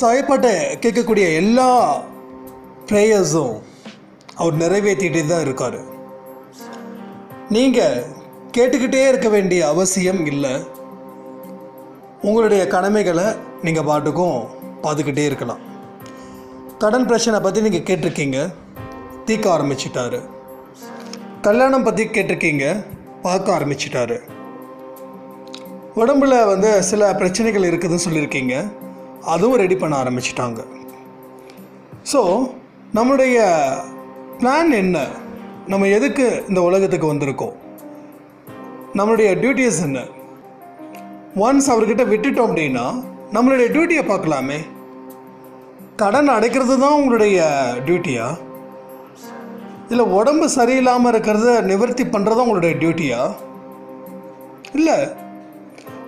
சாயப்பாட்டை கேட்கக்கூடிய எல்லா ப்ரேயர்ஸும் அவர் நிறைவேற்றிட்டு தான் இருக்கார். நீங்கள் கேட்டுக்கிட்டே இருக்க வேண்டிய அவசியம் இல்லை. உங்களுடைய கடமைகளை நீங்கள் பாட்டுக்கும் பார்த்துக்கிட்டே இருக்கலாம். கடன் பிரச்சனை பற்றி நீங்கள் கேட்டிருக்கீங்க. தீர்க்க ஆரம்பிச்சிட்டாரு. கல்யாணம் பற்றி கேட்டிருக்கீங்க. பார்க்க ஆரம்பிச்சிட்டாரு. உடம்புல வந்து சில பிரச்சனைகள் இருக்குதுன்னு சொல்லியிருக்கீங்க. அதுவும் ரெடி பண்ண ஆரம்பிச்சிட்டாங்க. ஸோ நம்மளுடைய பிளான் என்ன? நம்ம எதுக்கு இந்த உலகத்துக்கு வந்திருக்கோம்? நம்மளுடைய டியூட்டிஸ் என்ன? ஒன்ஸ் அவர்கிட்ட விட்டுட்டோம் அப்படின்னா நம்மளுடைய டியூட்டியை பார்க்கலாமே. கடன் அடைக்கிறது தான் உங்களுடைய டியூட்டியா இல்லை உடம்பு சரியில்லாமல் இருக்கிறத நிவர்த்தி பண்ணுறது உங்களுடைய டியூட்டியா இல்லை.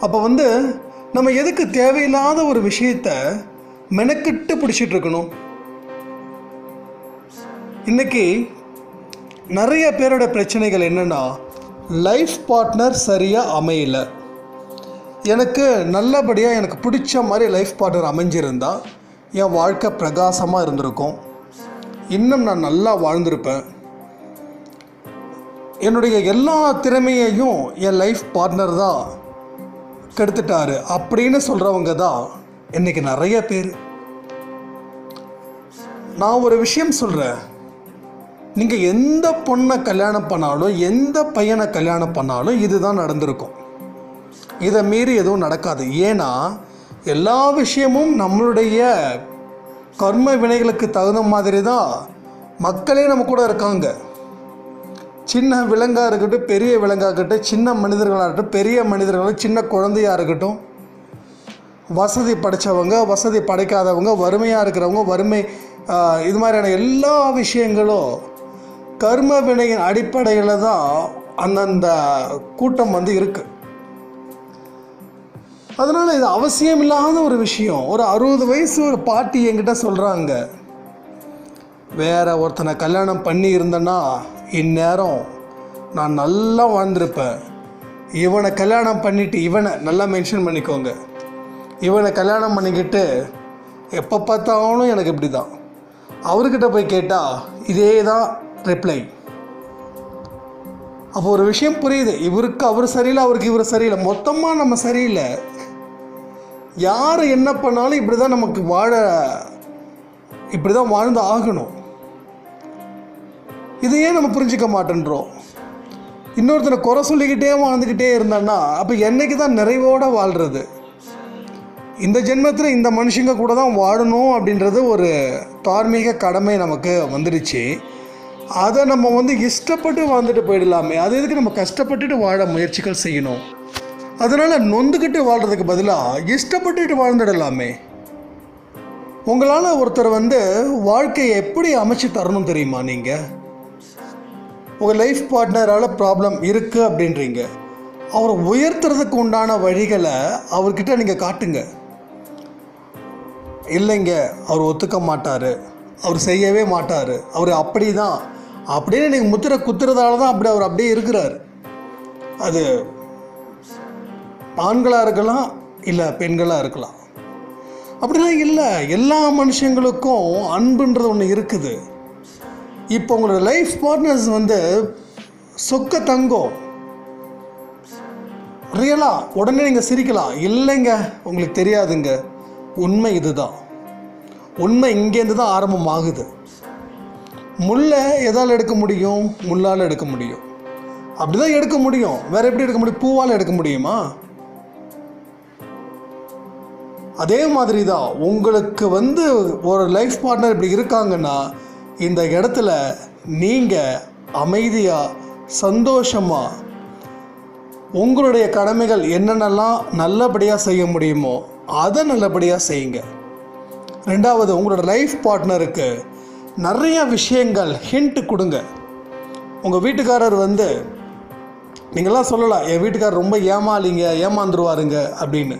அப்போ வந்து நம்ம எதுக்கு தேவையில்லாத ஒரு விஷயத்த மெனக்கிட்டு பிடிச்சிட்டு இருக்கணும் இன்னைக்கு நிறைய பேரோட பிரச்சனைகள் என்னென்னா லைஃப் பார்ட்னர் சரியாக அமையல. எனக்கு நல்லபடியாக எனக்கு பிடிச்ச மாதிரி லைஃப் பார்ட்னர் அமைஞ்சிருந்தா என் வாழ்க்கை பிரகாசமாக இருந்திருக்கும். இன்னும் நான் நல்லா வாழ்ந்திருப்பேன். என்னுடைய எல்லா திறமையையும் என் லைஃப் பார்ட்னர் தான் கெடுத்துட்டாரு அப்படின்னு சொல்கிறவங்க தான் இன்னைக்கு நிறைய பேர். நான் ஒரு விஷயம் சொல்கிறேன் நீங்கள் எந்த பொண்ணை கல்யாணம் பண்ணாலும் எந்த பையனை கல்யாணம் பண்ணாலும் இதுதான் நடந்திருக்கும். இதை மீறி எதுவும் நடக்காது. ஏன்னா எல்லா விஷயமும் நம்மளுடைய கர்ம வினைகளுக்கு தகுந்த மாதிரி தான் மக்களே நம்ம கூட இருக்காங்க. சின்ன விலங்காக இருக்கட்டும் பெரிய விலங்காக இருக்கட்டும் சின்ன மனிதர்களாக இருக்கட்டும் பெரிய மனிதர்கள் சின்ன குழந்தையாக இருக்கட்டும் வசதி படைத்தவங்க வசதி படைக்காதவங்க வறுமையாக இருக்கிறவங்க வறுமை இது மாதிரியான எல்லா விஷயங்களும் கர்ம வினையின் அடிப்படையில் தான் அந்தந்த கூட்டம் வந்து இருக்குது அதனால் இது அவசியம் இல்லாத ஒரு விஷயம். ஒரு அறுபது வயசு ஒரு பாட்டி என்கிட்ட சொல்கிறாங்க வேற ஒருத்தனை கல்யாணம் பண்ணி இருந்தேன்னா இந்நேரம் நான் நல்லா வாழ்ந்திருப்பேன். இவனை கல்யாணம் பண்ணிட்டு இவனை நல்லா மென்ஷன் பண்ணிக்கோங்க. இவனை கல்யாணம் பண்ணிக்கிட்டு எப்போ பார்த்தாலும் எனக்கு இப்படி தான் அவர்கிட்ட போய் கேட்டால் இதே தான் ரிப்ளை அப்போ ஒரு விஷயம் புரியுது. இவருக்கு அவர் சரியில்லை அவருக்கு இவர் சரியில்லை. மொத்தமாக நம்ம சரியில்லை. யார் என்ன பண்ணாலும் இப்படி தான் நமக்கு வாழ இப்படி தான் வாழ்ந்து ஆகணும். இதையே நம்ம புரிஞ்சிக்க மாட்டேன்றோம். இன்னொருத்தனை குறை சொல்லிக்கிட்டே வாழ்ந்துக்கிட்டே இருந்தான்னா அப்போ என்னைக்கு தான் நிறைவோடு வாழ்கிறது இந்த ஜென்மத்தில் இந்த மனுஷங்க கூட தான் வாழணும் அப்படின்றது ஒரு தார்மீக கடமை நமக்கு வந்துடுச்சு. அதை நம்ம வந்து இஷ்டப்பட்டு வாழ்ந்துட்டு போயிடலாமே. அது எதுக்கு நம்ம கஷ்டப்பட்டுட்டு வாழ முயற்சிகள் செய்யணும்? அதனால் நொந்துக்கிட்டு வாழ்கிறதுக்கு பதிலாக இஷ்டப்பட்டுட்டு வாழ்ந்துடலாமே. உங்களால் ஒருத்தர் வந்து வாழ்க்கையை எப்படி அமைச்சு தரணும் தெரியுமா நீங்கள் உங்கள் லைஃப் பார்ட்னரால் ப்ராப்ளம் இருக்குது அப்படின்றீங்க. அவரை உயர்த்துறதுக்கு உண்டான வழிகளை அவர்கிட்ட நீங்கள் காட்டுங்க. இல்லைங்க அவர் ஒத்துக்க மாட்டார். அவர் செய்யவே மாட்டார். அவர் அப்படி தான் அப்படின்னு நீங்கள் முத்திரை குத்துறதால தான் அப்படி அவர் அப்படியே இருக்கிறார். அது ஆண்களாக இருக்கலாம் இல்லை பெண்களாக இருக்கலாம். அப்படிலாம் இல்லை. எல்லா மனுஷங்களுக்கும் அன்புன்றது ஒன்று இருக்குது. இப்போ உங்களோட லைஃப் பார்ட்னர்ஸ் வந்து சொக்க தங்கம் ரியலா உடனே நீங்கள் சிரிக்கலாம். இல்லைங்க உங்களுக்கு தெரியாதுங்க. உண்மை இதுதான். உண்மை இங்கேருந்து தான் ஆரம்பமாகுது. முல்லை எதால் எடுக்க முடியும் முள்ளால் எடுக்க முடியும். அப்படி தான் எடுக்க முடியும். வேற எப்படி எடுக்க முடியும்? பூவால் எடுக்க முடியுமா? அதே மாதிரி தான் உங்களுக்கு வந்து ஒரு லைஃப் பார்ட்னர் இப்படி இருக்காங்கன்னா இந்த இடத்துல நீங்கள் அமைதியாக சந்தோஷமாக உங்களுடைய கடமைகள் என்னென்னலாம் நல்லபடியாக செய்ய முடியுமோ அதை நல்லபடியாக செய்யுங்க. ரெண்டாவது உங்களோட லைஃப் பார்ட்னருக்கு நிறைய விஷயங்கள் ஹிண்ட் கொடுங்க. உங்கள் வீட்டுக்காரர் வந்து நீங்களாம் சொல்லலாம் என் வீட்டுக்காரர் ரொம்ப ஏமாலிங்க ஏமாந்துருவாருங்க அப்படின்னு.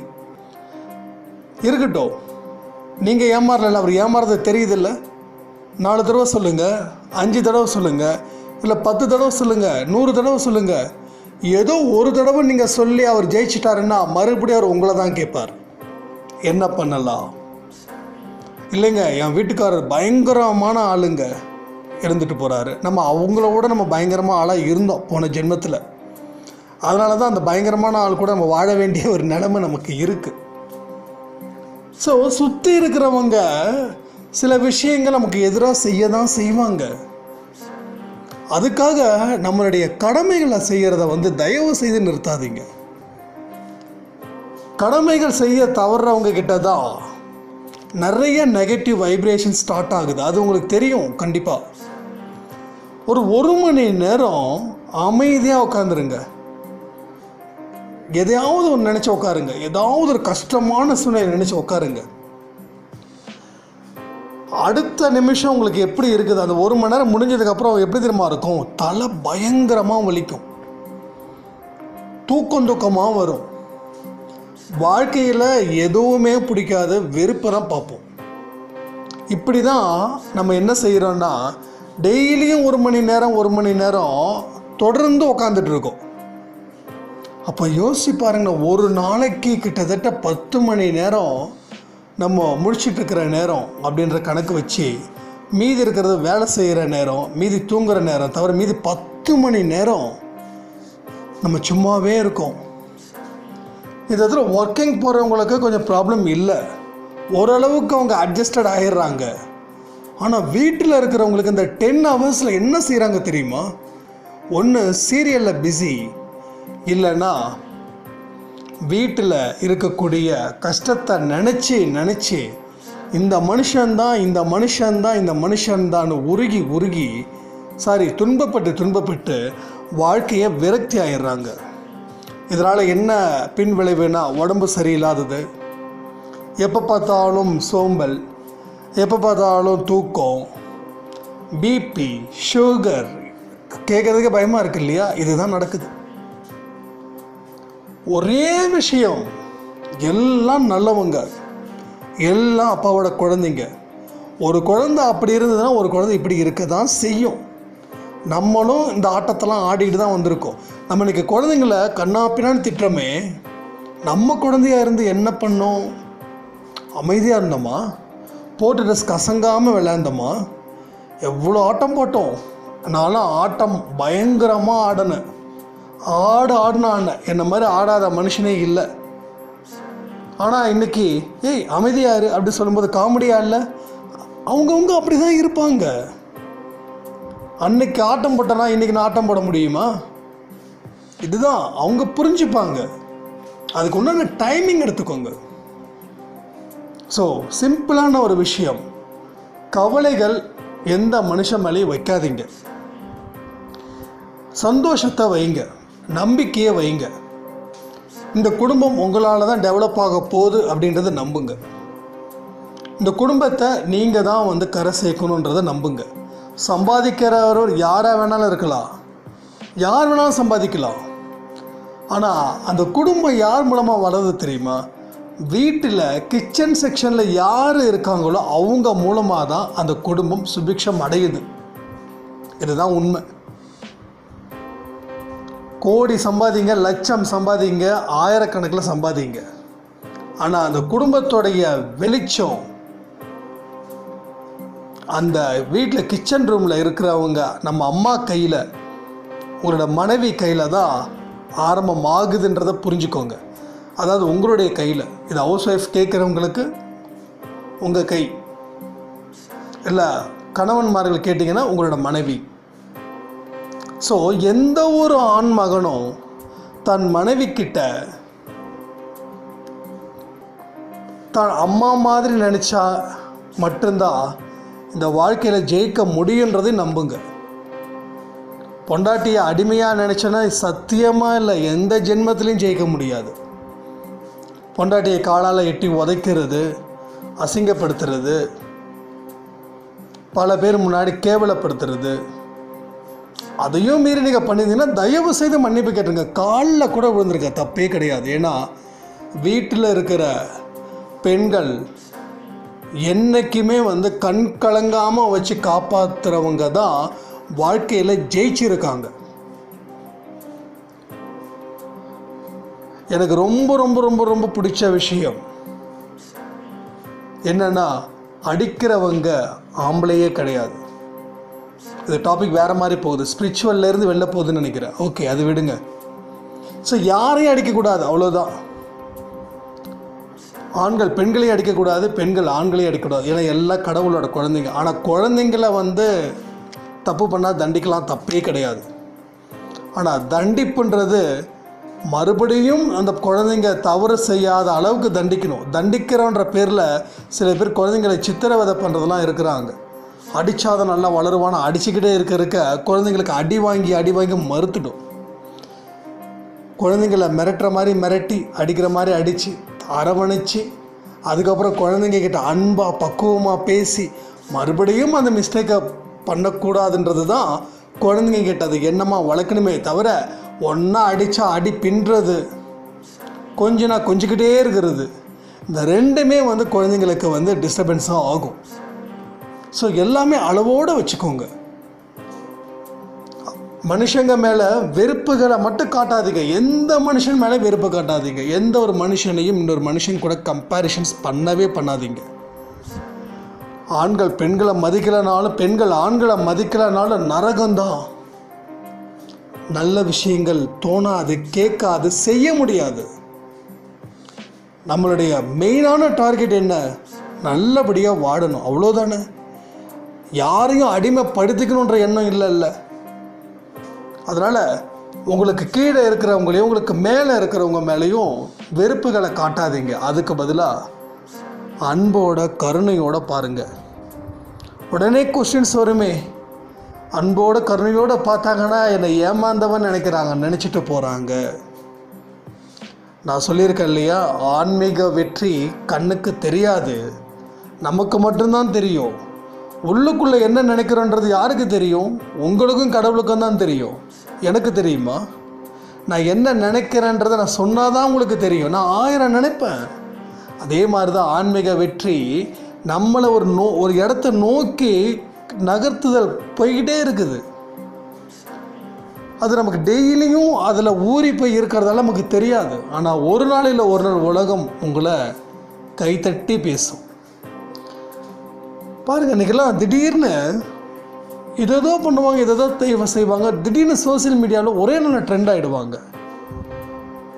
இருக்கட்டும். நீங்கள் ஏமாறல அவர் ஏமாறது தெரியுதில்ல? நாலு தடவை சொல்லுங்கள் அஞ்சு தடவை சொல்லுங்கள் இல்லை பத்து தடவை சொல்லுங்கள் நூறு தடவை சொல்லுங்கள் ஏதோ ஒரு தடவை நீங்கள் சொல்லி அவர் ஜெயிச்சிட்டாருன்னா மறுபடியும் அவர் உங்களை தான் கேட்பார். என்ன பண்ணலாம்? இல்லைங்க என் வீட்டுக்காரர் பயங்கரமான ஆளுங்க. இருந்துட்டு போகிறாரு நம்ம அவங்களோட நம்ம பயங்கரமாக ஆளாக இருந்தோம் போன ஜென்மத்தில். அதனால தான் அந்த பயங்கரமான ஆள் கூட நம்ம வாழ வேண்டிய ஒரு நிலைமை நமக்கு இருக்குது ஸோ சுற்றி இருக்கிறவங்க சில விஷயங்கள் நமக்கு எதிராக செய்ய தான் செய்வாங்க. அதுக்காக நம்மளுடைய கடமைகளை செய்கிறத வந்து தயவு செய்து நிறுத்தாதீங்க. கடமைகள் செய்ய தவறுறவங்க கிட்ட தான் நிறைய நெகட்டிவ் வைப்ரேஷன் ஸ்டார்ட் ஆகுது. அது உங்களுக்கு தெரியும் கண்டிப்பாக ஒரு ஒரு மணி நேரம் அமைதியாக உட்காந்துருங்க எதையாவது ஒன்று நினச்சி உட்காருங்க. ஏதாவது ஒரு கஷ்டமான சூழ்நிலை நினச்சி உட்காருங்க. அடுத்த நிமிஷம் உங்களுக்கு எப்படி இருக்குது? அந்த ஒரு மணி நேரம் முடிஞ்சதுக்கப்புறம் எப்படி தெரியுமா இருக்கும்? தலை பயங்கரமாக வலிக்கும். தூக்கம் தூக்கமாக வரும். வாழ்க்கையில் எதுவுமே பிடிக்காத வெறுப்பை தான் பார்ப்போம். இப்படி தான் நம்ம என்ன செய்கிறோன்னா டெய்லியும் ஒரு மணி நேரம் ஒரு மணி நேரம் தொடர்ந்து உக்காந்துட்டு இருக்கோம். அப்போ யோசிச்சு பாருங்க ஒரு நாளைக்கு கிட்டத்தட்ட பத்து மணி நேரம் நம்ம முழிச்சிட்டு இருக்கிற நேரம் அப்படின்ற கணக்கு வச்சு மீதி இருக்கிறது வேலை செய்கிற நேரம் மீதி தூங்குகிற நேரம் தவிர மீதி பத்து மணி நேரம் நம்ம சும்மாவே இருக்கோம். இந்த இடத்துல ஒர்க்கிங் போகிறவங்களுக்கு கொஞ்சம் ப்ராப்ளம் இல்லை. ஓரளவுக்கு அவங்க அட்ஜஸ்டட் ஆகிடுறாங்க ஆனால் வீட்டில் இருக்கிறவங்களுக்கு இந்த டென் ஹவர்ஸில் என்ன செய்கிறாங்க தெரியுமா? ஒன்று சீரியலில் பிஸி இல்லைன்னா வீட்டில் இருக்கக்கூடிய கஷ்டத்தை நினச்சி நினச்சி இந்த மனுஷன்தான் இந்த மனுஷன்தான் இந்த மனுஷன்தான்னு உருகி உருகி சாரி துன்பப்பட்டு துன்பப்பட்டு வாழ்க்கையை விரக்தி ஆயிடுறாங்க. இதனால் என்ன பின் விளைவுனா உடம்பு சரியில்லாதது. எப்போ பார்த்தாலும் சோம்பல் எப்போ பார்த்தாலும் தூக்கம் பிபி சுகர் கேட்கறதுக்கு பயமாக இருக்கு இல்லையா? இதுதான் நடக்குது. ஒரே விஷயம் எல்லாம் நல்லவங்க. எல்லாம் அப்பாவோட குழந்தைங்க. ஒரு குழந்தை அப்படி இருந்ததுன்னா ஒரு குழந்தை இப்படி இருக்க தான் செய்யும். நம்மளும் இந்த ஆட்டத்தெல்லாம் ஆடிட்டு தான் வந்திருக்கோம். நம்ம இன்னைக்கு குழந்தைங்கள கண்ணாப்பினான்னு திட்டமே நம்ம குழந்தையாக இருந்து என்ன பண்ணோம்? அமைதியாக இருந்தோமா? போட்டு ட்ரெஸ் கசங்காமல் விளையாண்டோமா? எவ்வளோ ஆட்டம் போட்டோம். நான்லாம் ஆட்டம் பயங்கரமாக ஆடினேன். ஆடு ஆடுன ஆடினேன் என்ன மாதிரி ஆடாத மனுஷனே இல்லை. ஆனால் இன்றைக்கி ஏய் அமைதியார் அப்படி சொல்லும்போது காமெடியாக இல்லை? அவங்கவுங்க அப்படி தான் இருப்பாங்க. அன்னைக்கு ஆட்டம் போட்டனா இன்னைக்கு நான் ஆட்டம் போட முடியுமா? இதுதான் அவங்க புரிஞ்சுப்பாங்க. அதுக்கு உண்டான டைமிங் எடுத்துக்கோங்க. ஸோ சிம்பிளான ஒரு விஷயம். கவலைகள் எந்த மனுஷன் மேலேயும் வைக்காதீங்க. சந்தோஷத்தை வைங்க. நம்பிக்கையை வைங்க. இந்த குடும்பம் உங்களால் தான் டெவலப் ஆக போகுது அப்படின்றத நம்புங்க. இந்த குடும்பத்தை நீங்கள் தான் வந்து கரை சேர்க்கணுன்றதை நம்புங்க. சம்பாதிக்கிறவர் யாராக வேணாலும் இருக்கலாம். யார் வேணாலும் சம்பாதிக்கலாம். ஆனால் அந்த குடும்பம் யார் மூலமாக வளருது தெரியுமா? வீட்டில் கிச்சன் செக்ஷனில் யார் இருக்காங்களோ அவங்க மூலமாக தான் அந்த குடும்பம் சுபிக்ஷம் அடையுது. இதுதான் உண்மை. கோடி சம்பாதிங்க லட்சம் சம்பாதிங்க ஆயிரக்கணக்கில் சம்பாதிங்க. ஆனால் அந்த குடும்பத்தோடைய வெளிச்சம் அந்த வீட்டில் கிச்சன் ரூமில் இருக்கிறவங்க நம்ம அம்மா கையில் உங்களோட மனைவி கையில் தான் ஆரம்பம் ஆகுதுன்றதை புரிஞ்சுக்கோங்க. அதாவது உங்களுடைய கையில் இது ஹவுஸ் ஒய்ஃப் கேட்குறவங்களுக்கு உங்கள் கை. இல்லை கணவன்மார்கள் கேட்டிங்கன்னா உங்களோட மனைவி. ஸோ எந்த ஒரு ஆண் மகனும் தன் மனைவி கிட்ட தான் அம்மா மாதிரி நினச்சா மட்டும்தான் இந்த வாழ்க்கையில் ஜெயிக்க முடியுன்றதை நம்புங்க. பொண்டாட்டியை அடிமையாக நினச்சேன்னா சத்தியமாக இல்லை எந்த ஜென்மத்திலையும் ஜெயிக்க முடியாது. பொண்டாட்டியை காலால் எட்டி உதைக்கிறது அசிங்கப்படுத்துறது பல பேர் முன்னாடி கேவலப்படுத்துறது அதையும் மீறி நீங்கள் பண்ணியிருந்தீங்கன்னா தயவு செய்து மன்னிப்பு கேட்டுருங்க. காலில் கூட விழுந்திருக்க தப்பே கிடையாது. ஏன்னா வீட்டில் இருக்கிற பெண்கள் என்றைக்குமே வந்து கண் கலங்காமல் வச்சு காப்பாற்றுறவங்க தான் வாழ்க்கையில் ஜெயிச்சிருக்காங்க. எனக்கு ரொம்ப ரொம்ப ரொம்ப ரொம்ப பிடிச்ச விஷயம் என்னென்னா அடிக்கிறவங்க ஆம்பளையே கிடையாது. இது டாபிக் வேறு மாதிரி போகுது. ஸ்பிரிச்சுவல்லேருந்து வெளில போகுதுன்னு நினைக்கிறேன். ஓகே அது விடுங்க. ஸோ யாரையும் அடிக்கக்கூடாது. அவ்வளோதான் ஆண்கள் பெண்களையும் அடிக்கக்கூடாது பெண்கள் ஆண்களையும் அடிக்கக்கூடாது. ஏன்னா எல்லா கடவுளோட குழந்தைங்க. ஆனால் குழந்தைங்கள வந்து தப்பு பண்ணால் தண்டிக்கலாம் தப்பே கிடையாது. ஆனால் தண்டிப்புன்றது மறுபடியும் அந்த குழந்தைங்க தவறு செய்யாத அளவுக்கு தண்டிக்கணும். தண்டிக்கிறோன்ற பேரில் சில பேர் குழந்தைங்களை சித்திரவதை பண்ணுறதெல்லாம் இருக்கிறாங்க. அடித்தாதான் நல்லா வளருவான்னு அடிச்சுக்கிட்டே இருக்க இருக்க குழந்தைங்களுக்கு அடி வாங்கி அடி வாங்கி மறுத்துடும் குழந்தைங்கள மிரட்டுற மாதிரி மிரட்டி அடிக்கிற மாதிரி அடித்து அரவணைச்சு அதுக்கப்புறம் குழந்தைங்க கிட்ட அன்பாக பக்குவமாக பேசி மறுபடியும் அந்த மிஸ்டேக்கை பண்ணக்கூடாதுன்றது தான் குழந்தைங்க கிட்ட அது என்னமாக வளர்க்கணுமே தவிர ஒன்றா அடித்தா அடி பின்னுறது கொஞ்சம் நான் கொஞ்சிக்கிட்டே இருக்கிறது. இந்த ரெண்டுமே வந்து குழந்தைங்களுக்கு வந்து டிஸ்டர்பன்ஸாக ஆகும். ஸோ எல்லாமே அளவோடு வச்சுக்கோங்க. மனுஷங்க மேலே வெறுப்புகளை மட்டும் காட்டாதீங்க. எந்த மனுஷன் மேலே வெறுப்பு காட்டாதீங்க. எந்த ஒரு மனுஷனையும் இன்னொரு மனுஷன் கூட கம்பேரிஷன்ஸ் பண்ணவே பண்ணாதீங்க. ஆண்கள் பெண்களை மதிக்கலனாலும் பெண்கள் ஆண்களை மதிக்கலனாலும் நரகம்தான். நல்ல விஷயங்கள் தோணாது கேட்காது செய்ய முடியாது. நம்மளுடைய மெயினான டார்கெட் என்ன? நல்லபடியாக வாடணும். அவ்வளோதானே யாரையும் அடிமைப்படுத்திக்கணுன்ற எண்ணம் இல்லை இல்லை. அதனால் உங்களுக்கு கீழே இருக்கிறவங்களையும் உங்களுக்கு மேலே இருக்கிறவங்க மேலேயும் வெறுப்புகளை காட்டாதீங்க. அதுக்கு பதிலாக அன்போட கருணையோட பாருங்கள் உடனே கொஷின்ஸ் வருமே. அன்போட கருணையோட பார்த்தாங்கன்னா என்னை ஏமாந்தவன் நினைக்கிறாங்க நினச்சிட்டு போகிறாங்க நான் சொல்லியிருக்கேன் இல்லையா? ஆன்மீக வெற்றி கண்ணுக்கு தெரியாது. நமக்கு மட்டும்தான் தெரியும். உள்ளுக்குள்ளே என்ன நினைக்கிறோன்றது யாருக்கு தெரியும்? உங்களுக்கும் கடவுளுக்கும் தான் தெரியும். எனக்கு தெரியுமா? நான் என்ன நினைக்கிறேன்றதை நான் சொன்னால் தான் உங்களுக்கு தெரியும். நான் ஆயிரம் நினைப்பேன். அதே மாதிரி தான் ஆன்மீக வெற்றி. நம்மளை ஒரு நோ ஒரு இடத்த நோக்கி நகர்த்துதல் போய்கிட்டே இருக்குது. அது நமக்கு டெய்லியும் அதில் ஊறி போய் இருக்கிறதால நமக்கு தெரியாது. ஆனால் ஒரு நாள் இல்லை ஒரு நாள் உலகம் உங்களை கைத்தட்டி பேசும். பாருங்க இன்றைக்கெல்லாம் திடீர்னு இதோ பண்ணுவாங்க இதோ தெய்வம் செய்வாங்க திடீர்னு சோசியல் மீடியாவில் ஒரே நல்ல ட்ரெண்ட் ஆகிடுவாங்க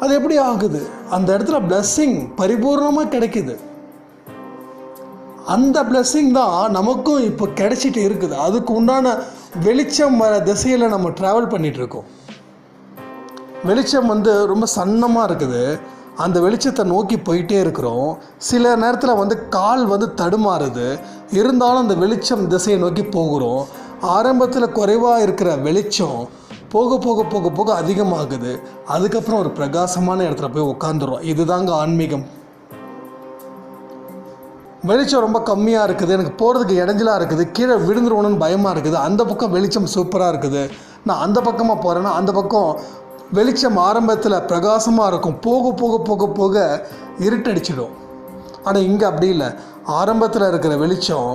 அது எப்படி ஆகுது? அந்த இடத்துல பிளஸ்ஸிங் பரிபூர்ணமாக கிடைக்குது. அந்த பிளஸ்ஸிங் தான் நமக்கும் இப்போ கிடைச்சிட்டு இருக்குது. அதுக்கு உண்டான வெளிச்சம் வர திசையில் நம்ம ட்ராவல் பண்ணிகிட்ருக்கோம் இருக்கோம். வெளிச்சம் வந்து ரொம்ப சன்னமாக இருக்குது. அந்த வெளிச்சத்தை நோக்கி போயிட்டே இருக்கிறோம். சில நேரத்தில் வந்து கால் வந்து தடுமாறுது. இருந்தாலும் அந்த வெளிச்சம் திசையை நோக்கி போகிறோம். ஆரம்பத்தில் குறைவாக இருக்கிற வெளிச்சம் போக போக போக போக அதிகமாகுது. அதுக்கப்புறம் ஒரு பிரகாசமான இடத்துல போய் உட்காந்துரும் இதுதாங்க ஆன்மீகம். வெளிச்சம் ரொம்ப கம்மியாக இருக்குது. எனக்கு போகிறதுக்கு இடைஞ்சலாக இருக்குது. கீழே விழுந்துருவணும்னு பயமாக இருக்குது. அந்த பக்கம் வெளிச்சம் சூப்பராக இருக்குது. நான் அந்த பக்கமாக போகிறேன்னா அந்த பக்கம் வெளிச்சம் ஆரம்பத்தில் பிரகாசமாக இருக்கும். போக போக போக போக இருட்டடிச்சிடும். ஆனால் இங்கே அப்படி இல்லை. ஆரம்பத்தில் இருக்கிற வெளிச்சம்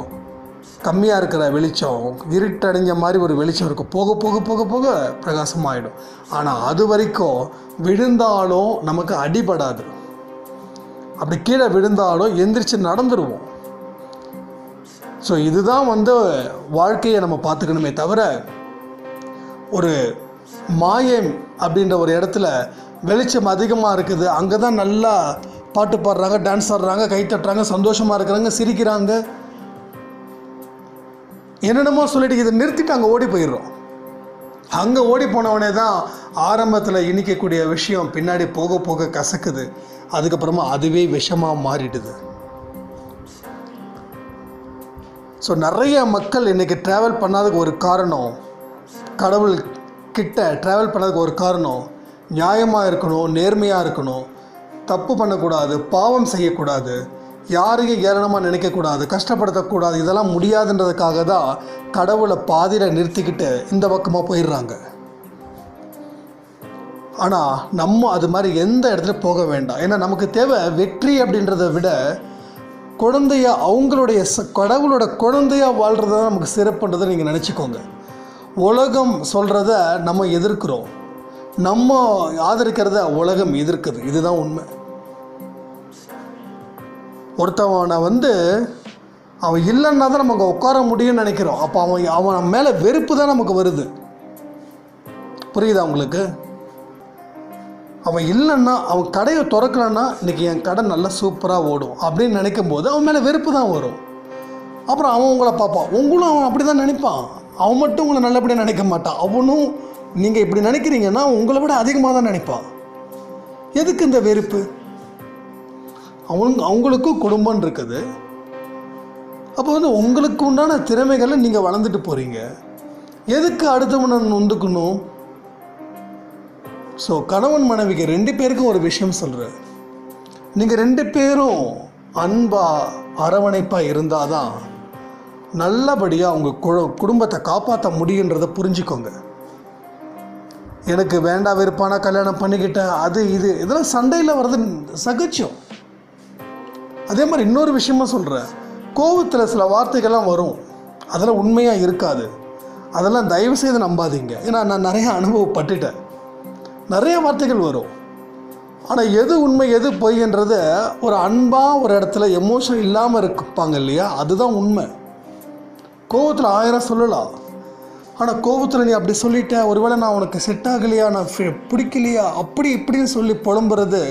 கம்மியாக இருக்கிற வெளிச்சம் இருட்டடைஞ்ச மாதிரி ஒரு வெளிச்சம் இருக்கும். போக போக போக போக பிரகாசமாகிடும் ஆனால் அது வரைக்கும் விழுந்தாலும் நமக்கு அடிபடாது. அப்படி கீழே விழுந்தாலும் எந்திரிச்சு நடந்துருவோம். ஸோ இதுதான் வந்து வாழ்க்கையை நம்ம பார்த்துக்கணுமே தவிர ஒரு மாயம் அப்படின்ற ஒரு இடத்துல வெளிச்சம் அதிகமாக இருக்குது. அங்கே தான் நல்லா பாட்டு பாடுறாங்க டான்ஸ் ஆடுறாங்க கை தட்டுறாங்க சந்தோஷமாக இருக்கிறாங்க சிரிக்கிறாங்க. என்னென்னமோ சொல்லிட்டு இதை நிறுத்திட்டு அங்கே ஓடி போயிடுறோம். அங்கே ஓடி போனவனே தான் ஆரம்பத்தில் இனிக்கக்கூடிய விஷயம் பின்னாடி போக போக கசக்குது. அதுக்கப்புறமா அதுவே விஷமாக மாறிடுது. ஸோ நிறைய மக்கள் இன்றைக்கி ட்ராவல் பண்ணாததுக்கு ஒரு காரணம் கடவுள் கிட்ட ட்ராவல் பண்ணதுக்கு ஒரு காரணம் நியாயமாக இருக்கணும் நேர்மையாக இருக்கணும். தப்பு பண்ணக்கூடாது பாவம் செய்யக்கூடாது யாரையும் ஏளனமாக நினைக்கக்கூடாது கஷ்டப்படுத்தக்கூடாது இதெல்லாம் முடியாதுன்றதுக்காக தான் கடவுளை பாதியில் நிறுத்திக்கிட்டு இந்த பக்கமாக போயிடுறாங்க. ஆனால் நம்ம அது மாதிரி எந்த இடத்துல போக வேண்டாம். ஏன்னா நமக்கு தேவை வெற்றி அப்படின்றத விட குழந்தைய அவங்களுடைய கடவுளோட குழந்தையாக வாழ்கிறது தான் நமக்கு சிறப்புன்றதை நீங்கள் நினச்சிக்கோங்க. உலகம் சொல்கிறத நம்ம எதிர்க்கிறோம். நம்ம ஆதரிக்கிறத உலகம் எதிர்க்குது. இதுதான் உண்மை. ஒருத்தவனை வந்து அவன் இல்லைன்னா தான் நமக்கு உட்கார முடியும்னு நினைக்கிறோம். அப்போ அவன் அவன் மேலே வெறுப்பு தான் நமக்கு வருது. புரியுதா உங்களுக்கு? அவன் இல்லைன்னா அவன் கடையை திறக்கலன்னா இன்றைக்கி என் கடை நல்லா சூப்பராக ஓடும் அப்படின்னு நினைக்கும் போது அவன் மேலே வெறுப்பு தான் வரும். அப்புறம் அவன் உங்களை பார்ப்பான். உங்களும் அவன் அப்படி தான் நினைப்பான். அவன் மட்டும் உங்களை நல்லபடியாக நினைக்க மாட்டான் அவனும் நீங்கள் இப்படி நினைக்கிறீங்கன்னா உங்களை விட அதிகமாக தான் நினைப்பான் எதுக்கு இந்த வெறுப்பு? அவங்க அவங்களுக்கும் குடும்பம் இருக்குது. அப்போ வந்து உங்களுக்கு உண்டான திறமைகளை நீங்கள் வளர்ந்துட்டு போகிறீங்க எதுக்கு அடுத்தவனை நொந்துக்கணும்? ஸோ கணவன் மனைவிக்கு ரெண்டு பேருக்கும் ஒரு விஷயம் சொல்கிறேன் நீங்கள் ரெண்டு பேரும் அன்பாக அரவணைப்பாக இருந்தால் தான் நல்லபடியாக உங்கள் கு குடும்பத்தை காப்பாற்ற முடியுன்றதை புரிஞ்சுக்கோங்க. எனக்கு வேண்டா வெறுப்பான கல்யாணம் பண்ணிக்கிட்டேன் அது இது இதெல்லாம் சண்டையில் வர்றது சகஜம். அதே மாதிரி இன்னொரு விஷயமா சொல்கிறேன் கோவத்தில் சில வார்த்தைகள்லாம் வரும். அதெல்லாம் உண்மையாக இருக்காது. அதெல்லாம் தயவு செய்து நம்பாதீங்க. ஏன்னா நான் நிறைய அனுபவப்பட்டுட்டேன். நிறைய வார்த்தைகள் வரும். ஆனால் எது உண்மை எது பொய்ன்றத ஒரு அன்பாக ஒரு இடத்துல எமோஷன் இல்லாமல் இருப்பாங்க இல்லையா? அதுதான் உண்மை. கோவத்தில் ஆயிரம் சொல்லலாம். ஆனால் கோபத்தில் நீ அப்படி சொல்லிட்டேன் ஒருவேளை நான் உனக்கு செட் ஆகலையா நான் பிடிக்கலையா அப்படி இப்படின்னு சொல்லி புலம்புறது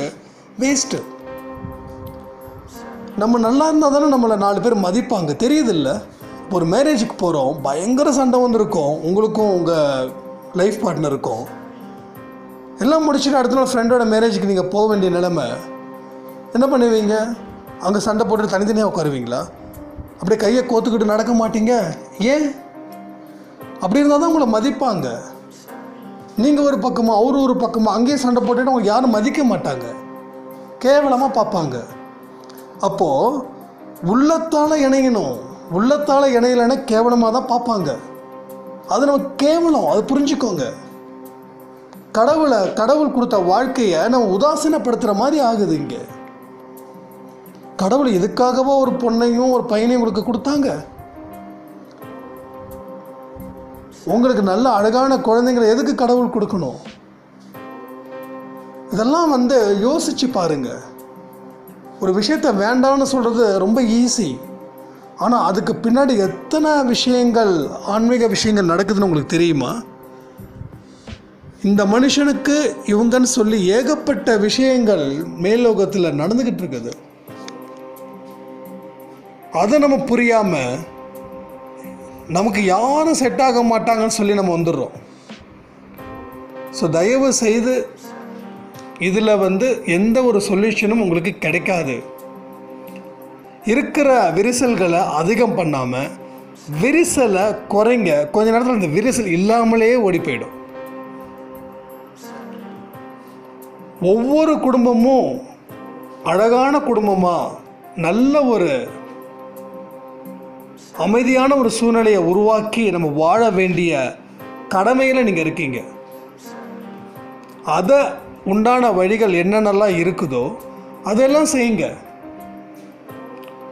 வேஸ்ட்டு நம்ம நல்லா இருந்தால் தானே நம்மளை நாலு பேர் மதிப்பாங்க. தெரியுதில்ல? ஒரு மேரேஜுக்கு போகிறோம் பயங்கர சண்டை வந்திருக்கும் உங்களுக்கும் உங்கள் லைஃப் பார்ட்னருக்கும் எல்லாம் முடிச்சுட்டு அடுத்த நாள் ஃப்ரெண்டோட மேரேஜுக்கு நீங்கள் போக வேண்டிய நிலைமை. என்ன பண்ணுவீங்க? அங்கே சண்டை போட்டு தனித்தனியாக உட்காருவீங்களா? அப்படியே கையை கோத்துக்கிட்டு நடக்க மாட்டீங்க? ஏன்? அப்படி இருந்தால் தான் உங்களை மதிப்பாங்க. நீங்கள் ஒரு பக்கமாக அவர் ஒரு பக்கமாக அங்கேயே சண்டை போட்டுட்டு அவங்க யாரும் மதிக்க மாட்டாங்க. கேவலமாக பார்ப்பாங்க. அப்போது உள்ளத்தால் இணையணும். உள்ளத்தால் இணையலைன்னா கேவலமாக தான் பார்ப்பாங்க. அது நம்ம கேவலம் அது புரிஞ்சுக்கோங்க. கடவுளை கடவுள் கொடுத்த வாழ்க்கையை நம்ம உதாசீனப்படுத்துகிற மாதிரி ஆகுது இங்கே. கடவுள் எதுக்காகவோ ஒரு பொண்ணையும் ஒரு பையனையும் உங்களுக்கு கொடுத்தாங்க? உங்களுக்கு நல்ல அழகான குழந்தைங்களை எதுக்கு கடவுள் கொடுக்கணும்? இதெல்லாம் வந்து யோசிச்சு பாருங்க. ஒரு விஷயத்தை வேண்டாம்னு சொல்கிறது ரொம்ப ஈஸி ஆனால் அதுக்கு பின்னாடி எத்தனை விஷயங்கள் ஆன்மீக விஷயங்கள் நடக்குதுன்னு உங்களுக்கு தெரியுமா? இந்த மனுஷனுக்கு இவங்கன்னு சொல்லி ஏகப்பட்ட விஷயங்கள் மேலோகத்தில் நடந்துக்கிட்டு இருக்குது. அதை நம்ம புரியாமல் நமக்கு யாரும் செட் ஆக மாட்டாங்கன்னு சொல்லி நம்ம வந்துடுறோம். ஸோ தயவு செய்து இதில் வந்து எந்த ஒரு சொல்யூஷனும் உங்களுக்கு கிடைக்காது. இருக்கிற விரிசல்களை அதிகம் பண்ணாமல் விரிசலை குறைங்க. கொஞ்ச நேரத்தில் அந்த விரிசல் இல்லாமலே ஓடி போயிடும். ஒவ்வொரு குடும்பமும் அழகான குடும்பமாக நல்ல ஒரு அமைதியான ஒரு சூழ்நிலையை உருவாக்கி நம்ம வாழ வேண்டிய கடமையில் நீங்கள் இருக்கீங்க. அதை உண்டான வழிகள் என்னென்னலாம் இருக்குதோ அதெல்லாம் செய்யுங்க.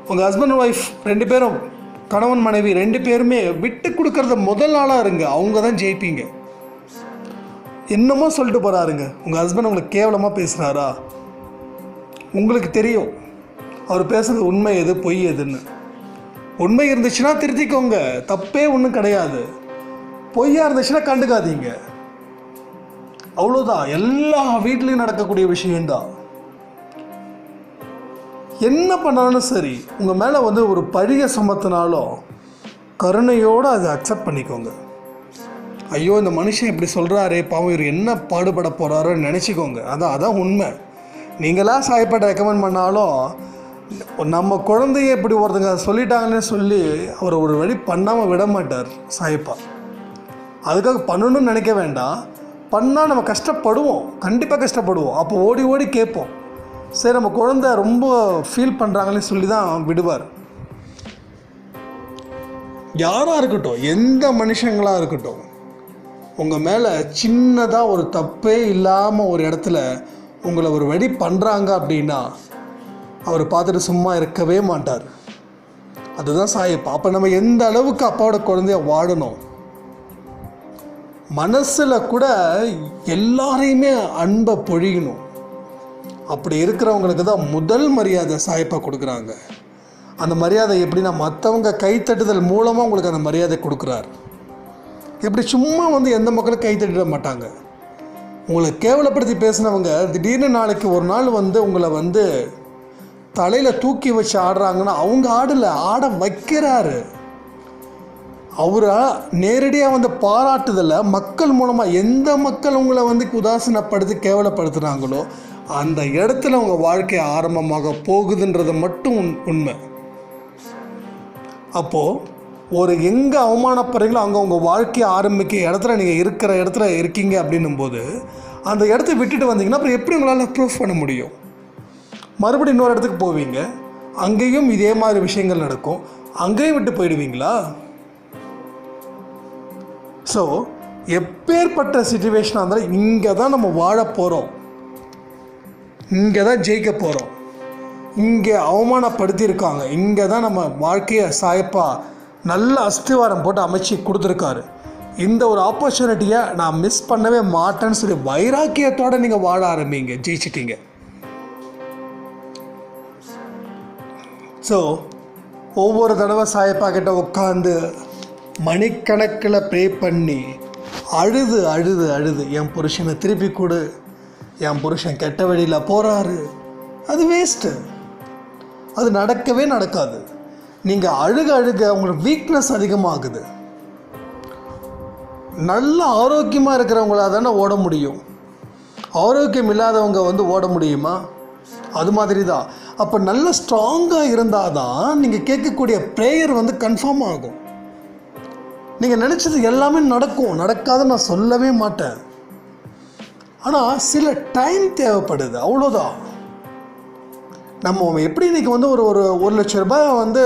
உங்கள் ஹஸ்பண்ட் ஒய்ஃப் ரெண்டு பேரும் கணவன் மனைவி ரெண்டு பேருமே விட்டு கொடுக்கறத முதல் ஆளாக இருங்க. அவங்க தான் ஜெயிப்பீங்க. என்னமோ சொல்லிட்டு போகிறாருங்க உங்கள் ஹஸ்பண்ட் உங்களுக்கு கேவலமாக பேசுகிறாரா உங்களுக்கு தெரியும். அவர் பேசுகிறது உண்மை எது பொய் எதுன்னு. உண்மை இருந்துச்சுன்னா திருத்திக்கோங்க. தப்பே ஒன்றும் கிடையாது. பொய்யா இருந்துச்சுன்னா கண்டுக்காதீங்க. அவ்வளோதான் எல்லா வீட்லேயும் நடக்கக்கூடிய விஷயம்தான். என்ன பண்ணாலும் சரி உங்கள் மேலே வந்து ஒரு பழிய சுமத்தினாலும் கருணையோடு அதை அக்செப்ட் பண்ணிக்கோங்க. ஐயோ இந்த மனுஷன் இப்படி சொல்கிறாரே பாவம் இவர் என்ன பாடுபட போகிறாரோன்னு நினச்சிக்கோங்க. அதான் அதான் உண்மை. நீங்களா சாயப்பட்ட ரெக்கமெண்ட் பண்ணாலும் நம்ம குழந்தைய இப்படி ஒருத்தங்க சொல்லிட்டாங்கன்னு சொல்லி அவர் ஒரு வழி பண்ணாமல் விட மாட்டார் சாயப்பா. அதுக்காக பண்ணணும்னு நினைக்க வேண்டாம். பண்ணால் நம்ம கஷ்டப்படுவோம். கண்டிப்பாக கஷ்டப்படுவோம். அப்போ ஓடி ஓடி கேட்போம். சரி நம்ம குழந்தை ரொம்ப ஃபீல் பண்ணுறாங்களே சொல்லி தான் விடுவார். யாராக இருக்கட்டும் எந்த மனுஷங்களாக இருக்கட்டும் உங்கள் மேலே சின்னதாக ஒரு தப்பே இல்லாமல் ஒரு இடத்துல உங்களை ஒரு வழி பண்ணுறாங்க அப்படின்னா அவர் பார்த்துட்டு சும்மா இருக்கவே மாட்டார். அதுதான் சாயப்பா அப்போ நம்ம எந்த அளவுக்கு அப்பாவோட குழந்தைய வாழணும்? மனசில் கூட எல்லாரையுமே அன்பை பொழியணும். அப்படி இருக்கிறவங்களுக்கு தான் முதல் மரியாதை சாயப்பா கொடுக்குறாங்க. அந்த மரியாதை எப்படின்னா மற்றவங்க கைத்தட்டுதல் மூலமாக உங்களுக்கு அந்த மரியாதை கொடுக்குறார். இப்படி சும்மா வந்து எந்த மக்களும் கைத்தட்டிட மாட்டாங்க. உங்களை கேவலப்படுத்தி பேசினவங்க திடீர்னு நாளைக்கு ஒரு நாள் வந்து உங்களை வந்து தலையில் தூக்கி வச்சு ஆடுறாங்கன்னா அவங்க ஆடலை ஆட வைக்கிறாரு. அவரை நேரடியாக வந்து பாராட்டுதலை மக்கள் மூலமாக எந்த மக்கள் உங்களை வந்து உதாசீனப்படுத்தி கேவலப்படுத்துகிறாங்களோ அந்த இடத்துல அவங்க வாழ்க்கை ஆரம்பமாக போகுதுன்றது மட்டும் உண் உண்மை. அப்போது ஒரு எங்கே அவமானப்படுறீங்களோ அங்கே உங்கள் வாழ்க்கையை ஆரம்பிக்க இடத்துல நீங்கள் இருக்கிற இடத்துல இருக்கீங்க அப்படின்னும் போது அந்த இடத்த விட்டுட்டு வந்தீங்கன்னா அப்புறம் எப்படி உங்களால் ப்ரூஃப் பண்ண முடியும்? மறுபடியும் இன்னொரு இடத்துக்கு போவீங்க. அங்கேயும் இதே மாதிரி விஷயங்கள் நடக்கும். அங்கேயும் விட்டு போயிடுவீங்களா? ஸோ எப்பேற்பட்ட சுச்சுவேஷனாக இருந்தாலும் இங்கே தான் நம்ம வாழ போகிறோம் இங்கே தான் ஜெயிக்க போகிறோம் இங்கே அவமானப்படுத்தியிருக்காங்க. இங்கே தான் நம்ம வாழ்க்கையை சாயப்பா நல்ல அஸ்திவாரம் போட்டு அமைச்சு கொடுத்துருக்காரு. இந்த ஒரு ஆப்பர்ச்சுனிட்டியை நான் மிஸ் பண்ணவே மாட்டேன்னு சொல்லி வைராக்கியத்தோடு நீங்கள் வாழ ஆரம்பிங்க. ஜெயிச்சிட்டிங்க. ஸோ ஒவ்வொரு தடவை சாயப்பா கிட்ட உட்காந்து மணிக்கணக்கில் ப்ரே பண்ணி அழுது அழுது அழுது என் புருஷனை திருப்பி கொடு. என் புருஷன் கெட்ட வழியில் போகிறாரு அது வேஸ்ட்டு அது நடக்கவே நடக்காது. நீங்கள் அழுக அழுக உங்களுக்கு வீக்னஸ் அதிகமாகுது. நல்ல ஆரோக்கியமாக இருக்கிறவங்களா தானே ஓட முடியும். ஆரோக்கியம் இல்லாதவங்க வந்து ஓட முடியுமா? அது மாதிரி தான் அப்போ நல்ல ஸ்ட்ராங்காக இருந்தால் தான் நீங்கள் கேட்கக்கூடிய ப்ரேயர் வந்து கன்ஃபார்ம் ஆகும். நீங்கள் நினச்சது எல்லாமே நடக்கும். நடக்காத நான் சொல்லவே மாட்டேன். ஆனால் சில டைம் தேவைப்படுது. அவ்வளோதான் நம்ம எப்படி இன்றைக்கி வந்து ஒரு ஒரு ஒரு லட்ச ரூபாய் வந்து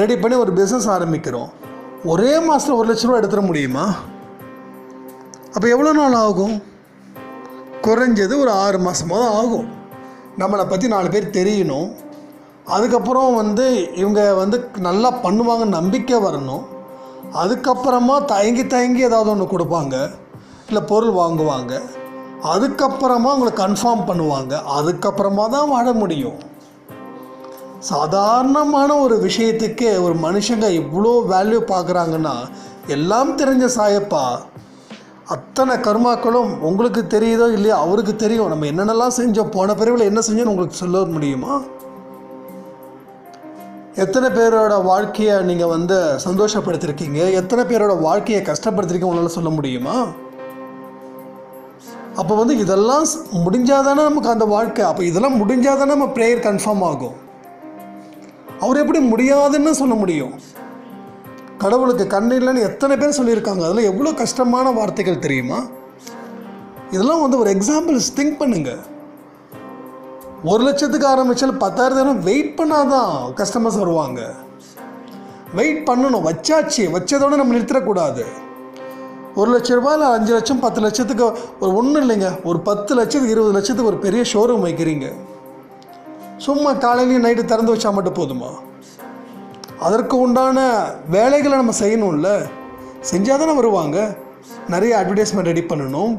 ரெடி பண்ணி ஒரு பிஸ்னஸ் ஆரம்பிக்கிறோம்? ஒரே மாதத்தில் ஒரு லட்ச ரூபா எடுத்துட முடியுமா? அப்போ எவ்வளோ நாள் ஆகும்? குறைஞ்சது ஒரு ஆறு மாதமாக ஆகும். நம்மளை பற்றி நாலு பேர் தெரியணும். அதுக்கப்புறம் வந்து இவங்க வந்து நல்லா பண்ணுவாங்க நம்பிக்கை வரணும். அதுக்கப்புறமா தயங்கி தயங்கி ஏதாவது ஒன்று கொடுப்பாங்க. இல்லை பொருள் வாங்குவாங்க. அதுக்கப்புறமா உங்களை கன்ஃபார்ம் பண்ணுவாங்க. அதுக்கப்புறமா தான் வாழ முடியும். சாதாரணமான ஒரு விஷயத்துக்கே ஒரு மனுஷங்க இவ்வளோ வேல்யூ பார்க்குறாங்கன்னா எல்லாம் தெரிஞ்ச சாயப்பா அத்தனை கர்மாக்களும் உங்களுக்கு தெரியுதோ இல்லையோ அவருக்கு தெரியும். நம்ம என்னென்னலாம் செஞ்சோம் போன பிரிவில் என்ன செஞ்சோன்னு உங்களுக்கு சொல்ல முடியுமா? எத்தனை பேரோட வாழ்க்கையை நீங்கள் வந்து சந்தோஷப்படுத்திருக்கீங்க? எத்தனை பேரோட வாழ்க்கையை கஷ்டப்படுத்திருக்கீங்க உங்களால் சொல்ல முடியுமா? அப்போ வந்து இதெல்லாம் முடிஞ்சாதானே நமக்கு அந்த வாழ்க்கை. அப்போ இதெல்லாம் முடிஞ்சாதானே நம்ம ப்ரேயர் கன்ஃபார்ம் ஆகும். அவர் எப்படி முடியாதுன்னு சொல்ல முடியும்? கடவுளுக்கு கண்ணு இல்லைன்னு எத்தனை பேர் சொல்லியிருக்காங்க? அதில் எவ்வளோ கஷ்டமான வார்த்தைகள் தெரியுமா? இதெல்லாம் வந்து ஒரு எக்ஸாம்பிள்ஸ் திங்க் பண்ணுங்க. ஒரு லட்சத்துக்கு ஆரம்பிச்சால் பத்தாயிரம் வெயிட் பண்ணாதான் கஸ்டமர்ஸ் வருவாங்க. வெயிட் பண்ணணும் வச்சாச்சு. வச்சதோட நம்ம நிறுத்திடக்கூடாது ஒரு லட்ச ரூபாயில் அஞ்சு லட்சம் பத்து லட்சத்துக்கு ஒரு ஒன்றும் இல்லைங்க. ஒரு பத்து லட்சத்துக்கு இருபது லட்சத்துக்கு ஒரு பெரிய ஷோரூம் வைக்கிறீங்க. சும்மா காலையிலையும் நைட்டு திறந்து வச்சா மட்டும் போதுமா? அதற்கு உண்டான வேலைகளை நம்ம செய்யணும்ல? செஞ்சால் தானே வருவாங்க. நிறைய அட்வர்டைஸ்மெண்ட் ரெடி பண்ணணும்.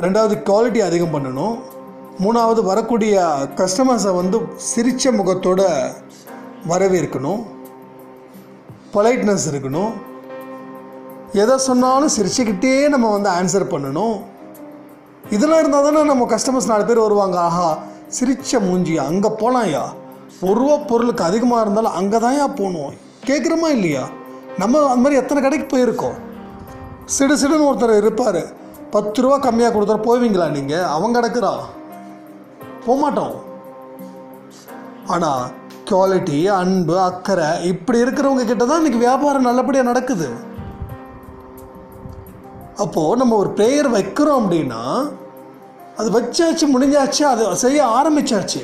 ரெண்டாவது குவாலிட்டி அதிகம் பண்ணணும். மூணாவது வரக்கூடிய கஸ்டமர்ஸை வந்து சிரித்த முகத்தோட வரவேற்கணும். பொலைட்னஸ் இருக்கணும். எதை சொன்னாலும் சிரிச்சுக்கிட்டே நம்ம வந்து ஆன்சர் பண்ணணும். இதெல்லாம் இருந்தால் தானே நம்ம கஸ்டமர்ஸ் நாலு பேர் வருவாங்க. ஆஹா சிரிச்ச மூஞ்சி அங்கே போகலாம்யா ஒரு ரூபா பொருளுக்கு அதிகமாக இருந்தாலும் அங்கே ஏன் போகணும். கேட்குறோமா இல்லையா? நம்ம அந்த மாதிரி எத்தனை கடைக்கு போயிருக்கோம்? சிடு சிடுன்னு ஒருத்தர் இருப்பார். பத்து ரூபா கம்மியாக கொடுத்தா போவீங்களா நீங்கள் அவன் கிடக்குறா போகமாட்டோம் ஆனால் குவாலிட்டி அன்பு அக்கறை இப்படி இருக்கிறவங்க கிட்ட தான் இன்றைக்கி வியாபாரம் நல்லபடியாக நடக்குது. அப்போது நம்ம ஒரு ப்ரேயர் வைக்கிறோம் அப்படின்னா அது வச்சாச்சு முடிஞ்சாச்சு அது செய்ய ஆரம்பிச்சாச்சு.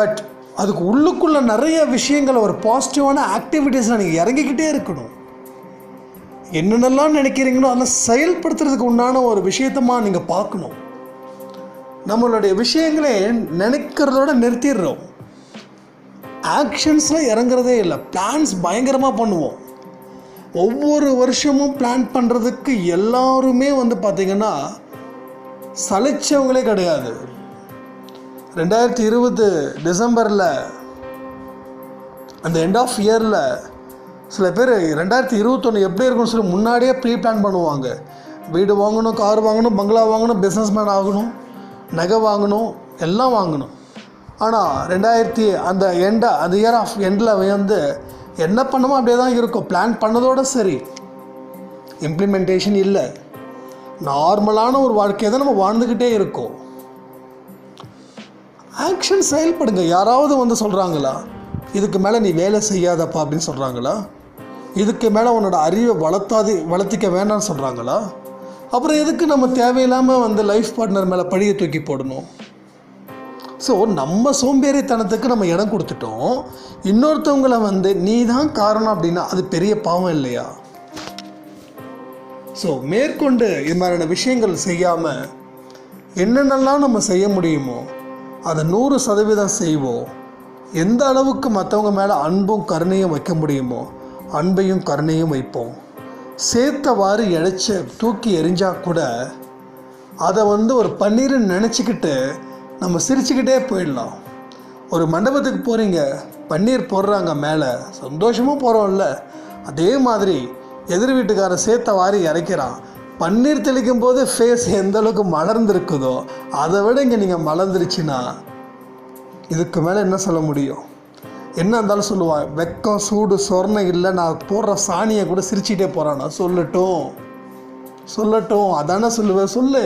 பட் அதுக்கு உள்ளுக்குள்ள நிறைய விஷயங்கள் ஒரு பாசிட்டிவான ஆக்டிவிட்டீஸில் நீங்கள் இறங்கிக்கிட்டே இருக்கணும். என்னென்னலாம் நினைக்கிறீங்களோ அதெல்லாம் செயல்படுத்துறதுக்கு உண்டான ஒரு விஷயத்தமாக நீங்கள் பார்க்கணும். நம்மளுடைய விஷயங்களே நினைக்கிறதோட நிறுத்திடுறோம். ஆக்ஷன்ஸில் இறங்குறதே இல்லை பிளான்ஸ் பயங்கரமாக பண்ணுவோம். ஒவ்வொரு வருஷமும் பிளான் பண்ணுறதுக்கு எல்லாருமே வந்து பார்த்திங்கன்னா சலிச்சவங்களே கிடையாது. ரெண்டாயிரத்தி இருபது டிசம்பரில் அந்த எண்ட் ஆஃப் இயரில் சில பேர் ரெண்டாயிரத்தி இருபத்தொன்று எப்படி இருக்கும்னு சொல்லி முன்னாடியே ப்ரீ பிளான் பண்ணுவாங்க. வீடு வாங்கணும் கார் வாங்கணும் பங்களா வாங்கணும் பிஸ்னஸ் மேன் ஆகணும் நகை வாங்கணும் எல்லாம் வாங்கணும். ஆனால் ரெண்டாயிரத்தி அந்த எண்ட அந்த இயர் ஆஃப் எண்டில் வந்து என்ன பண்ணுமோ அப்படியே தான் இருக்கும். பிளான் பண்ணதோட சரி. இம்ப்ளிமெண்டேஷன் இல்லை. நார்மலான ஒரு வாழ்க்கையை தான் நம்ம வாழ்ந்துக்கிட்டே இருக்கோம். ஆக்ஷன் செயல்படுங்க. யாராவது வந்து சொல்கிறாங்களா இதுக்கு மேலே நீ வேலை செய்யாதப்பா அப்படின்னு சொல்கிறாங்களா இதுக்கு மேலே உன்னோட அறிவை வளர்த்தாது வளர்த்திக்க வேண்டாம்னு சொல்கிறாங்களா அப்புறம் எதுக்கு நம்ம தேவையில்லாமல் வந்து லைஃப் பார்ட்னர் மேலே பழியை தூக்கி போடணும்? ஸோ நம்ம சோம்பேறித்தனத்துக்கு நம்ம இடம் கொடுத்துட்டோம். இன்னொருத்தவங்கள வந்து நீ தான் காரணம் அப்படின்னா அது பெரிய பாவம் இல்லையா? ஸோ மேற்கொண்டு இது மாதிரியான விஷயங்கள் செய்யாமல் என்னென்னலாம் நம்ம செய்ய முடியுமோ அதை நூறு சதவீதம் செய்வோம். எந்த அளவுக்கு மற்றவங்க மேலே அன்பும் கருணையும் வைக்க முடியுமோ அன்பையும் கருணையும் வைப்போம். சேர்த்தவாறு இழைச்ச தூக்கி எரிஞ்சால் கூட அதை வந்து ஒரு பன்னீர்னு நினச்சிக்கிட்டு நம்ம சிரிச்சுக்கிட்டே போயிடலாம். ஒரு மண்டபத்துக்கு போகிறீங்க பன்னீர் போடுறாங்க மேலே சந்தோஷமும் போகிறோம்ல அதே மாதிரி எதிர் வீட்டுக்காரன் சேர்த்த வாரி இறைக்கிறான். பன்னீர் தெளிக்கும் போது ஃபேஸ் எந்த அளவுக்கு மலர்ந்துருக்குதோ அதை விட இங்கே நீங்கள் மலர்ந்துருச்சுன்னா இதுக்கு மேலே என்ன சொல்ல முடியும்? என்ன இருந்தாலும் சொல்லுவான் வெக்கம் சூடு சொர்ணம் இல்லை நான் போடுற சாணியை கூட சிரிச்சிட்டே போகிறானா சொல்லட்டும். சொல்லட்டும். அதானே சொல்லுவேன் சொல்லு.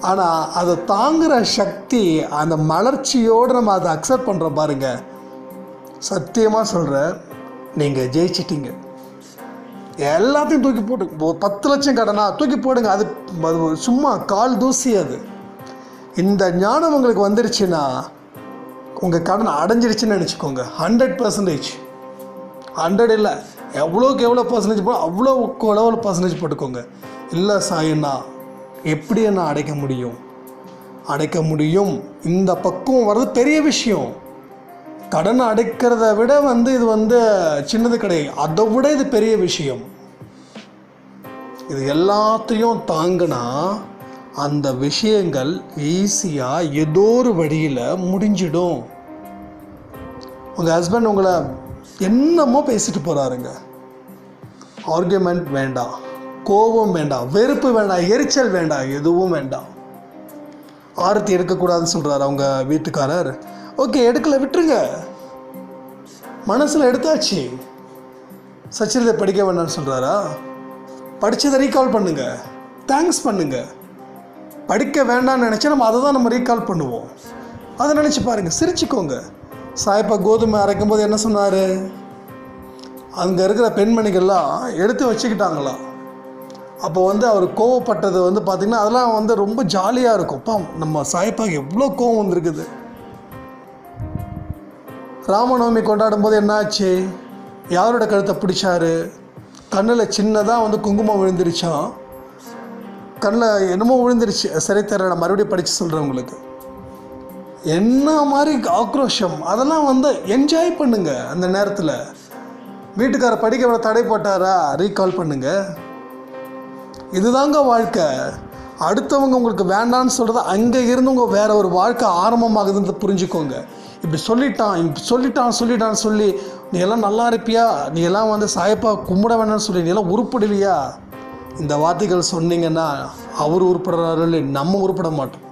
ஆனால் அதை தாங்குகிற சக்தி அந்த மலர்ச்சியோடு நம்ம அதை அக்செப்ட் பண்ணுறோம் பாருங்க. சத்தியமாக சொல்கிறேன் நீங்கள் ஜெயிச்சிட்டிங்க. எல்லாத்தையும் தூக்கி போட்டு பத்து லட்சம் கடனா தூக்கி போடுங்க. அது அது சும்மா கால் தூசி அது. இந்த ஞானம் உங்களுக்கு வந்துருச்சுன்னா உங்கள் கடன் அடைஞ்சிருச்சுன்னு நினச்சிக்கோங்க. ஹண்ட்ரட் பர்சன்டேஜ் ஹண்ட்ரட் இல்லை எவ்வளோக்கு எவ்வளோ பர்சன்டேஜ் போட அவ்வளோக்கு எவ்வளோ பர்சன்டேஜ் போட்டுக்கோங்க. இல்லை சாயண்ணா எப்படி என்ன அடைக்க முடியும்? அடைக்க முடியும். இந்த பக்குவம் வர்றது பெரிய விஷயம். கடன் அடைக்கிறத விட வந்து இது வந்து சின்னது கிடையாது. அதை விட இது பெரிய விஷயம். இது எல்லாத்தையும் தாங்கினா அந்த விஷயங்கள் ஈஸியாக ஏதோ ஒரு வழியில் முடிஞ்சிடும். உங்கள் ஹஸ்பண்ட் உங்களை என்னமோ பேசிட்டு போகிறாருங்க ஆர்கியூமெண்ட் வேண்டாம் கோபம் வேண்டாம் வெறுப்பு வேண்டாம் எரிச்சல் வேண்டாம் எதுவும் வேண்டாம் ஆரத்தி எடுக்கக்கூடாதுன்னு சொல்கிறார் அவங்க வீட்டுக்காரர். ஓகே எடுக்கல விட்டுருங்க. மனசில் எடுத்தாச்சு. சச்சிரதை படிக்க வேண்டாம்னு சொல்கிறாரா படித்ததை ரீகால் பண்ணுங்க. தேங்க்ஸ் பண்ணுங்க. படிக்க வேண்டாம்னு நினச்சா நம்ம அதை தான் நம்ம ரீகால் பண்ணுவோம். அதை நினச்சி பாருங்கள் சிரிச்சுக்கோங்க. சாய்ப்பா கோதுமை அரைக்கும் போது என்ன சொன்னார்? அங்கே இருக்கிற பெண்மணிகள்லாம் எடுத்து வச்சுக்கிட்டாங்களாம். அப்போ வந்து அவர் கோவப்பட்டது வந்து பார்த்திங்கன்னா அதெல்லாம் வந்து ரொம்ப ஜாலியாக இருக்கும். பாம் நம்ம சாய்ப்பாக்கு எவ்வளோ கோவம் வந்திருக்குது. ராமநவமி கொண்டாடும் போது என்னாச்சு? யாரோட கழுத்தை பிடிச்சாரு? கண்ணில் சின்னதாக வந்து குங்குமம் விழுந்துருச்சான் கண்ணில் என்னமோ விழுந்துருச்சு. சரி தெரியல. நான் மறுபடியும் படித்து சொல்கிறேன் உங்களுக்கு. என்ன மாதிரி ஆக்ரோஷம். அதெல்லாம் வந்து என்ஜாய் பண்ணுங்க அந்த நேரத்தில். வீட்டுக்கார படிக்க விட தடை போட்டாரா? ரீகால் பண்ணுங்க. இதுதாங்க வாழ்க்கை. அடுத்தவங்க உங்களுக்கு வேண்டான்னு சொல்கிறது அங்கே இருந்து உங்கள் வேறு ஒரு வாழ்க்கை ஆரம்பமாகுதுன்னு புரிஞ்சுக்கோங்க. இப்படி சொல்லிட்டான் இப்படி சொல்லிட்டான் சொல்லிட்டான்னு சொல்லி நீ எல்லாம் நல்லா இருப்பியா? நீ எல்லாம் வந்து சாயப்பா கும்பிட வேணாம்னு சொல்லி நீ எல்லாம் உருப்படுவியா இந்த வார்த்தைகள் சொன்னீங்கன்னா அவர் உருப்படுறாரு இல்லை நம்ம உருப்பட மாட்டோம்.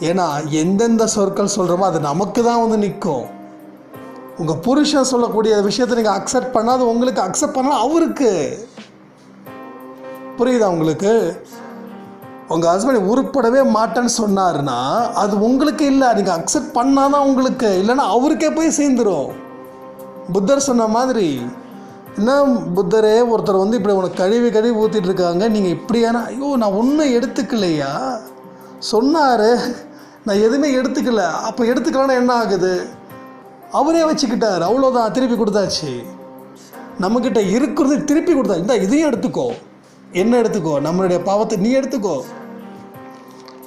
ஏன்னா எந்தெந்த சொற்கள் சொல்கிறோமோ அது நமக்கு தான் வந்து நிற்கும். உங்கள் புருஷன் சொல்லக்கூடிய விஷயத்தை நீங்கள் அக்செப்ட் பண்ணால் அது உங்களுக்கு அக்செப்ட் பண்ணால் அவருக்கு. புரியுதா உங்களுக்கு? உங்கள் ஹஸ்பண்ட் உருப்படவே மாட்டேன்னு சொன்னார்னா அது உங்களுக்கு இல்லை. நீங்கள் அக்செப்ட் பண்ணால் தான் உங்களுக்கு. இல்லைன்னா அவருக்கே போய் சேர்ந்துரும். புத்தர் சொன்ன மாதிரி என்ன புத்தரே ஒருத்தர் வந்து இப்படி உனக்கு கழுவி கழுவி ஊற்றிட்டு இருக்காங்க. நீங்கள் இப்படியான ஐயோ நான் ஒன்றும் எடுத்துக்கலையா? சொன்னார். நான் எதுவுமே எடுத்துக்கல. அப்போ எடுத்துக்கலன்னா என்ன ஆகுது? அவரே வச்சுக்கிட்டார். அவ்வளோதான் திருப்பி கொடுத்தாச்சு. நம்மக்கிட்ட இருக்கிறது திருப்பி கொடுத்தா இந்த இதையும் எடுத்துக்கோ. என்ன எடுத்துக்கோ? நம்மளுடைய பாவத்தை நீ எடுத்துக்கோ.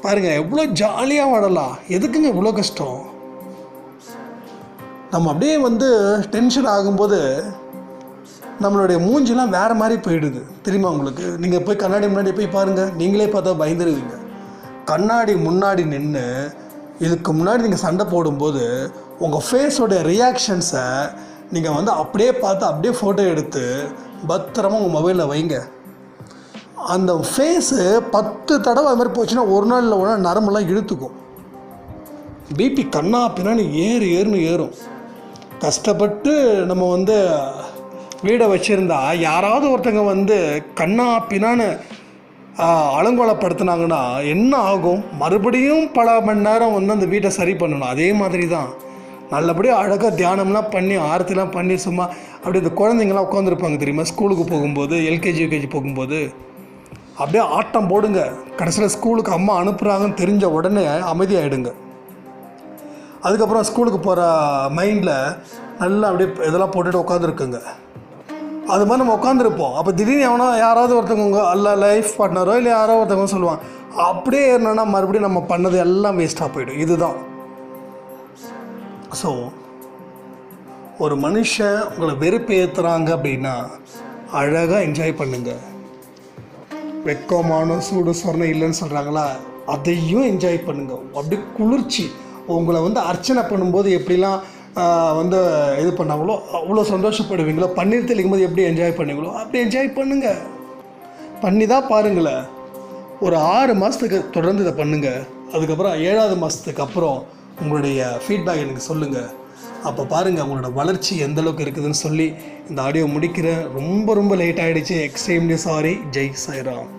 பாருங்கள் எவ்வளோ ஜாலியாக வாழலாம். எதுக்குங்க இவ்வளோ கஷ்டம்? நம்ம அப்படியே வந்து டென்ஷன் ஆகும்போது நம்மளுடைய மூஞ்சிலாம் வேறு மாதிரி போயிடுது. தெரியுமா உங்களுக்கு? நீங்கள் போய் கண்ணாடி முன்னாடி போய் பாருங்கள் நீங்களே பார்த்தா பயந்துருவீங்க. கண்ணாடி முன்னாடி நின்று இதுக்கு முன்னாடி நீங்கள் சண்டை போடும்போது உங்கள் ஃபேஸோடைய ரியாக்ஷன்ஸை நீங்கள் வந்து அப்படியே பார்த்து அப்படியே ஃபோட்டோ எடுத்து பத்திரமா உங்கள் மொபைலில் வைங்க. அந்த ஃபேஸு பத்து தடவை அது மாதிரி போச்சுன்னா ஒரு நாளில் இல்லை ஒரு நாள் நரம்பெல்லாம் இழுத்துக்கும். பிபி கண்ணா பின்னான்னு ஏறு ஏறுன்னு ஏறும். கஷ்டப்பட்டு நம்ம வந்து வீடை வச்சுருந்தா யாராவது ஒருத்தங்க வந்து கண்ணா பின்னான்னு அலங்கோலப்படுத்துனாங்கன்னா என்ன ஆகும்? மறுபடியும் பல மணி நேரம் வந்து அந்த வீட்டை சரி பண்ணணும். அதே மாதிரி தான் நல்லபடியாக அழகாக தியானம்லாம் பண்ணி ஆரத்திலாம் பண்ணி சும்மா அப்படி இந்த குழந்தைங்களாம் உட்காந்துருப்பாங்க தெரியுமா? ஸ்கூலுக்கு போகும்போது எல்கேஜி யூகேஜி போகும்போது. அப்படியே ஆட்டம் போடுங்க. கடைசியில் ஸ்கூலுக்கு அம்மா அனுப்புகிறாங்கன்னு தெரிஞ்ச உடனே அமைதியாகிடுங்க அதுக்கப்புறம் ஸ்கூலுக்கு போகிற மைண்டில் நல்லா அப்படியே இதெல்லாம் போட்டுட்டு உட்காந்துருக்குங்க அது மாதிரி நம்ம உட்காந்துருப்போம் அப்போ திடீர்னு எவனோ யாராவது ஒருத்தவங்க அல்ல லைஃப் பார்ட்னரோ இல்லை யாரோ ஒருத்தவங்க சொல்லுவாங்க. அப்படியே ஏறினா மறுபடியும் நம்ம பண்ணது எல்லாம் வேஸ்ட்டாக போயிடும். இதுதான். ஸோ ஒரு மனுஷன் உங்களை வெறுப்பு ஏற்றுறாங்க அப்படின்னா அழகாக என்ஜாய் பண்ணுங்கள் வெக்கமான சூடு சொரணம் இல்லைன்னு சொல்கிறாங்களா அதையும் என்ஜாய் பண்ணுங்கள் அப்படியே குளிர்ச்சி. உங்களை வந்து அர்ச்சனை பண்ணும்போது எப்படிலாம் வந்து இது பண்ணாங்களோ அவ்வளோ சந்தோஷப்படுவீங்களோ பன்னீர் தெளிக்கும் போது எப்படி என்ஜாய் பண்ணுவீங்களோ அப்படி என்ஜாய் பண்ணுங்கள் பண்ணி தான் பாருங்களேன். ஒரு ஆறு மாதத்துக்கு தொடர்ந்து இதை பண்ணுங்கள் அதுக்கப்புறம் ஏழாவது மாதத்துக்கு அப்புறம் உங்களுடைய ஃபீட்பேக் எனக்கு சொல்லுங்கள் அப்போ பாருங்கள் அவங்களோட வளர்ச்சி எந்த அளவுக்கு இருக்குதுன்னு சொல்லி இந்த ஆடியோ முடிக்கிறேன் ரொம்ப ரொம்ப லேட் ஆகிடுச்சு எக்ஸ்ட்ரீம்லி சாரி ஜெய் சாய்ராம்.